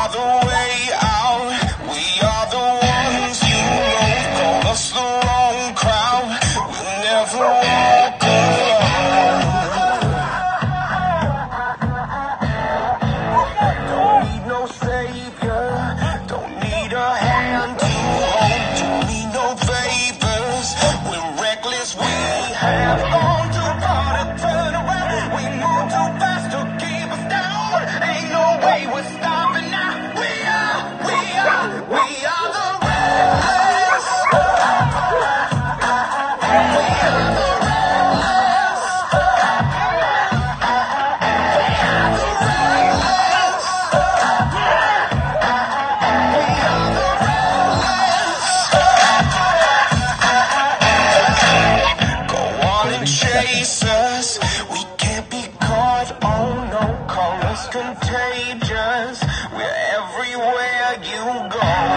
are the way out. We are the ones you won't call. Us the wrong crowd. We'll never walk. pieces. We can't be caught. Oh no, call us contagious. We're everywhere you go.